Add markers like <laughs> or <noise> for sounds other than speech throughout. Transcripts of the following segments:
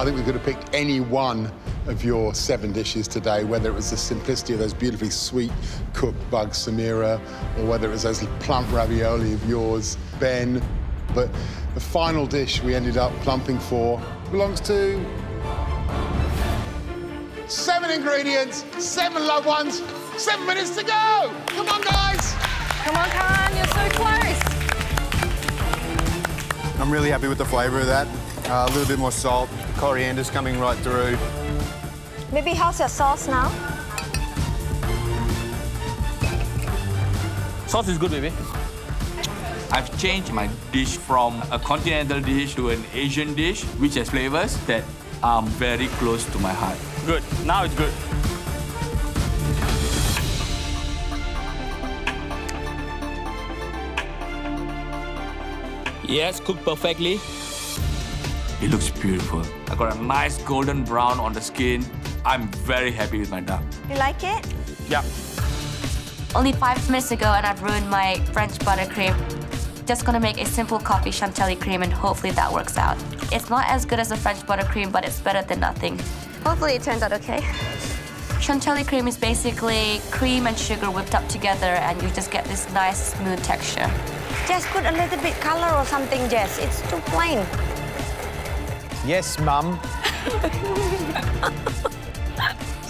I think we could have picked any one of your seven dishes today, whether it was the simplicity of those beautifully sweet cooked bugs, Samira, or whether it was those plump ravioli of yours, Ben. But the final dish we ended up plumping for belongs to seven ingredients, seven loved ones, seven minutes to go. Come on, guys. Come on, Khan, you're so close. I'm really happy with the flavour of that. Uh, a little bit more salt. The Coriander's coming right through. Maybe how's your sauce now? Sauce is good, baby. I've changed my dish from a continental dish to an Asian dish, which has flavors that are very close to my heart. Good. Now it's good. Yes, cooked perfectly. It looks beautiful. I got a nice golden brown on the skin. I'm very happy with my duck. You like it? Yeah. Only five minutes ago and I've ruined my French buttercream. Just gonna make a simple coffee chantilly cream and hopefully that works out. It's not as good as the French buttercream, but it's better than nothing. Hopefully it turns out okay. Chantilly cream is basically cream and sugar whipped up together and you just get this nice smooth texture. Just put a little bit color or something, Jess. It's too plain. Yes, Mum.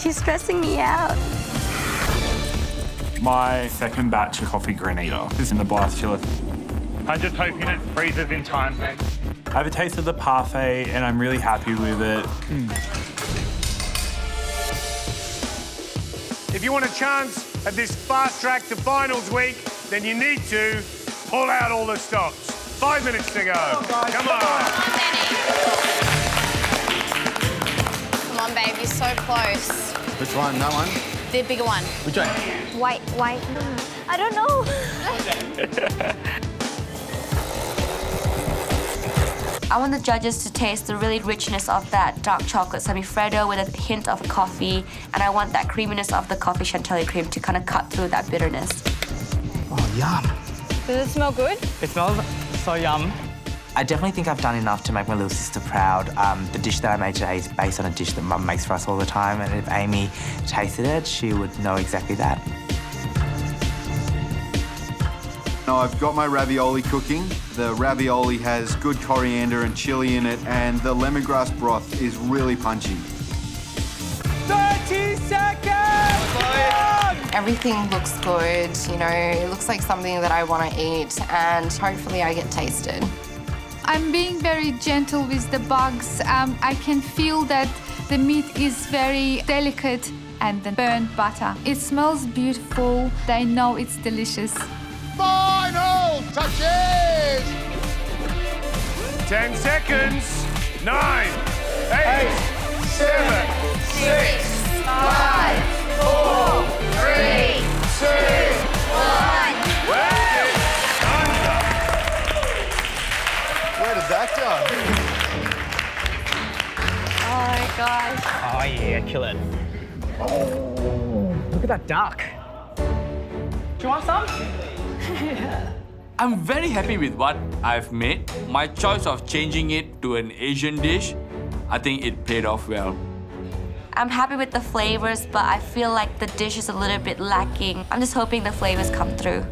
She's stressing me out. My second batch of coffee granita is in the blast chiller. I'm just hoping it freezes in time. I have a taste of the parfait and I'm really happy with it. Mm. If you want a chance at this fast track to finals week, then you need to pull out all the stops. Five minutes to go. Come on. Come on, babe, you're so close. Which one? That one? The bigger one. Which one? White, white. I don't know. <laughs> I want the judges to taste the really richness of that dark chocolate semi-freddo with a hint of coffee, and I want that creaminess of the coffee chantilly cream to kind of cut through that bitterness. Oh, yum. Does it smell good? It smells so yum. I definitely think I've done enough to make my little sister proud. Um, the dish that I made today is based on a dish that Mum makes for us all the time, and if Amy tasted it, she would know exactly that. Now I've got my ravioli cooking. The ravioli has good coriander and chili in it, and the lemongrass broth is really punchy. 30 seconds! Everything looks good, you know, it looks like something that I want to eat, and hopefully I get tasted. I'm being very gentle with the bugs. Um, I can feel that the meat is very delicate and the burnt butter. It smells beautiful. They know it's delicious. Final touches! Ten seconds. Nine, eight, seven, six, five, four, three, two, that go? Oh my gosh. Oh, yeah, kill it. Oh, look at that duck. Do you want some? <laughs> I'm very happy with what I've made. My choice of changing it to an Asian dish, I think it paid off well. I'm happy with the flavors, but I feel like the dish is a little bit lacking. I'm just hoping the flavors come through.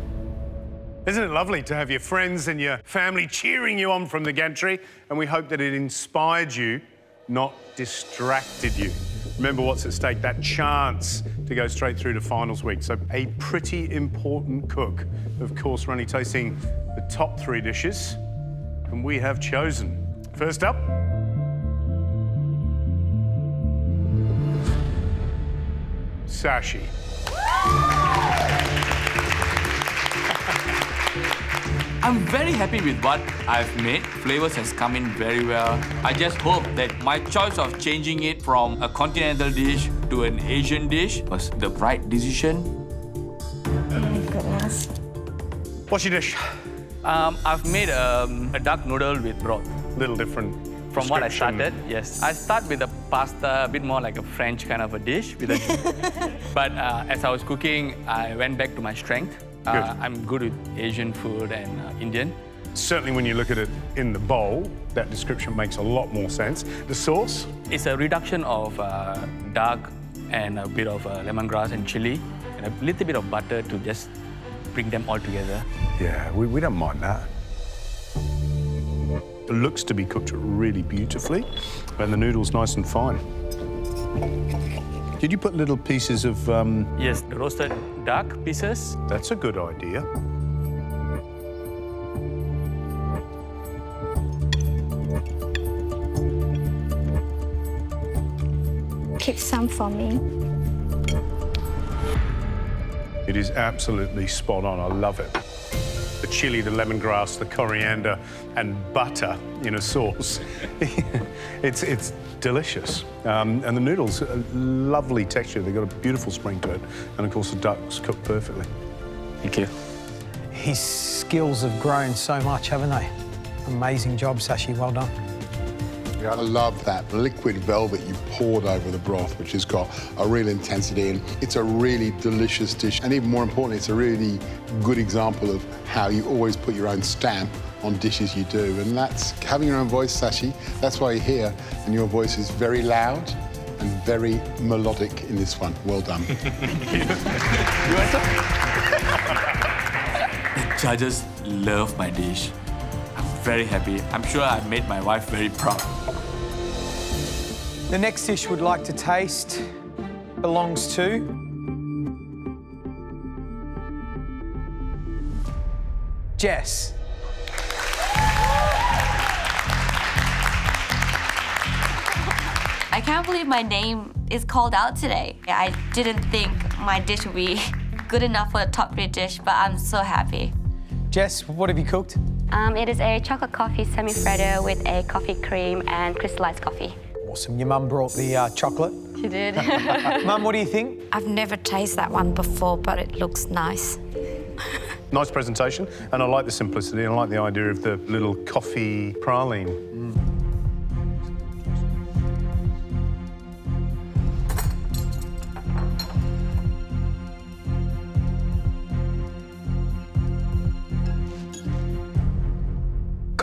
Isn't it lovely to have your friends and your family cheering you on from the gantry? And we hope that it inspired you, not distracted you. Remember what's at stake, that chance to go straight through to finals week. So a pretty important cook. Of course, we're only tasting the top three dishes. And we have chosen. First up, Sashi. I'm very happy with what I've made. Flavors has come in very well. I just hope that my choice of changing it from a continental dish to an Asian dish was the right decision. Oh my goodness. What's your dish? Um, I've made um, a duck noodle with broth. A little different. From what I started, yes. I start with a pasta, a bit more like a French kind of a dish. With a, <laughs> but uh, as I was cooking, I went back to my strength. Uh, I'm good with Asian food and uh, Indian. certainly when you look at it in the bowl, that description makes a lot more sense. The sauce? It's a reduction of uh, dark and a bit of uh, lemongrass and chili and a little bit of butter to just bring them all together. Yeah, we, we don't mind that. It looks to be cooked really beautifully and the noodle's nice and fine. Did you put little pieces of... Um... Yes, roasted duck pieces. That's a good idea. Keep some for me. It is absolutely spot on. I love it. The chili, the lemongrass, the coriander, and butter in a sauce. <laughs> it's, it's delicious. Um, and the noodles, a lovely texture. They've got a beautiful spring to it. And of course, the duck's cooked perfectly. Thank you. His skills have grown so much, haven't they? Amazing job, Sashi. Well done. I love that liquid velvet you poured over the broth, which has got a real intensity, and it's a really delicious dish. And even more importantly, it's a really good example of how you always put your own stamp on dishes you do. And that's having your own voice, Sashi. That's why you're here, and your voice is very loud and very melodic in this one. Well done. you want some? the judges love my dish. I'm very happy. I'm sure I made my wife very proud. The next dish we'd like to taste belongs to Jess. I can't believe my name is called out today. I didn't think my dish would be good enough for a top three dish, but I'm so happy. Jess, what have you cooked? Um, it is a chocolate coffee semi-freddo with a coffee cream and crystallized coffee. Awesome. Your mum brought the uh, chocolate. She did. <laughs> <laughs> mum, what do you think? I've never tasted that one before, but it looks nice. Nice presentation, and I like the simplicity. And I like the idea of the little coffee praline.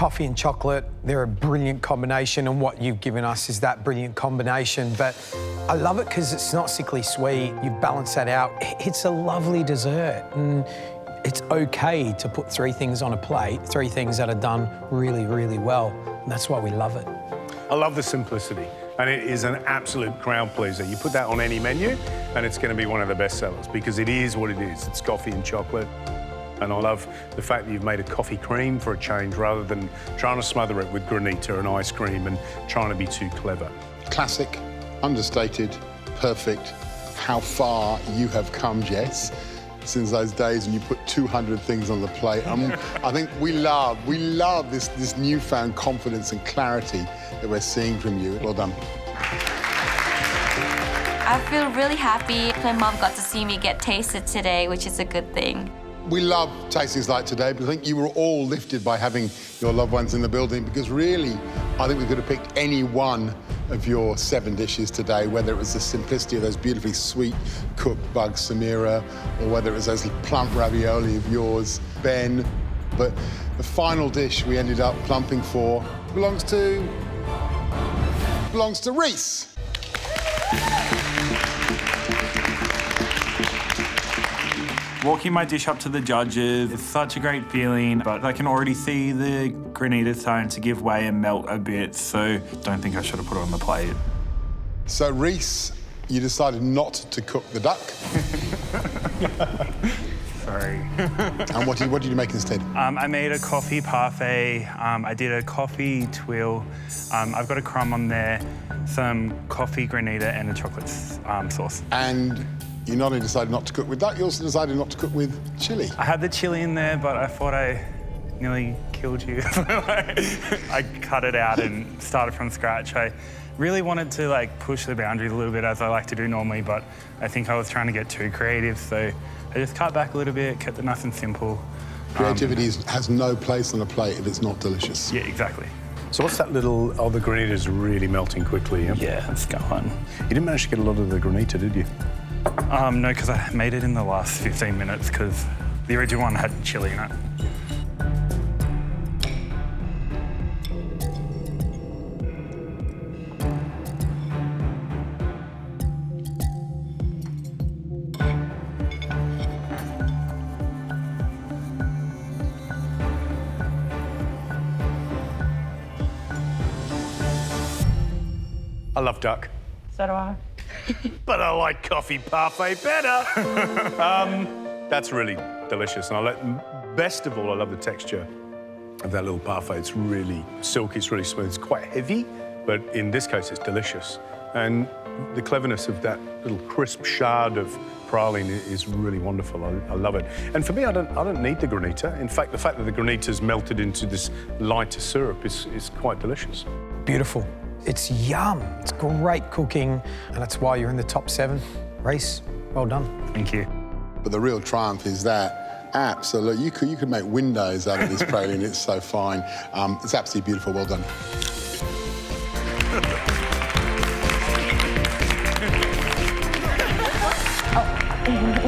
Coffee and chocolate, they're a brilliant combination, and what you've given us is that brilliant combination. But I love it because it's not sickly sweet. You balance that out. It's a lovely dessert. And it's okay to put three things on a plate, three things that are done really, really well. And that's why we love it. I love the simplicity. And it is an absolute crowd pleaser. You put that on any menu, and it's going to be one of the best sellers because it is what it is. It's coffee and chocolate. And I love the fact that you've made a coffee cream for a change rather than trying to smother it with granita and ice cream and trying to be too clever. Classic, understated, perfect. How far you have come, Jess, since those days when you put 200 things on the plate. Um, I think we love, we love this, this newfound confidence and clarity that we're seeing from you. Well done. I feel really happy. My mom got to see me get tasted today, which is a good thing. We love tastings like today, but I think you were all lifted by having your loved ones in the building because really, I think we could have picked any one of your seven dishes today, whether it was the simplicity of those beautifully sweet cooked bugs, Samira, or whether it was those plump ravioli of yours, Ben. But the final dish we ended up plumping for belongs to... belongs to Reece. Walking my dish up to the judges, it's such a great feeling, but I can already see the granita starting to give way and melt a bit, so don't think I should have put it on the plate. So, Reece, you decided not to cook the duck. <laughs> Sorry. and what did, what did you make instead? Um, I made a coffee parfait. Um, I did a coffee tuile. Um, I've got a crumb on there, some coffee granita, and a chocolate um, sauce. And you not only decided not to cook with that, you also decided not to cook with chili. I had the chili in there, but I thought I nearly killed you. <laughs> I cut it out and started from scratch. I really wanted to like push the boundaries a little bit as I like to do normally, but I think I was trying to get too creative, so I just cut back a little bit, kept it nice and simple. Creativity um, has no place on a plate if it's not delicious. Yeah, exactly. So what's that little... Oh, the granita's really melting quickly, yeah? Yeah, it's going. You didn't manage to get a lot of the granita, did you? Um, no, because I made it in the last 15 minutes because the original one had chili in it. I love duck. So do I but I like coffee parfait better. <laughs> um, that's really delicious. And I like, best of all, I love the texture of that little parfait. It's really silky, it's really smooth. It's quite heavy, but in this case, it's delicious. And the cleverness of that little crisp shard of praline is really wonderful. I, I, love it. And for me, I don't, I don't need the granita. In fact, the fact that the granita's melted into this lighter syrup is, is quite delicious. Beautiful. It's yum. It's great cooking, and that's why you're in the top seven. Reece, well done. Thank you. But the real triumph is that absolutely, you could, you could make windows out of this <laughs> praline. it's so fine. Um, it's absolutely beautiful. Well done. oh. <laughs>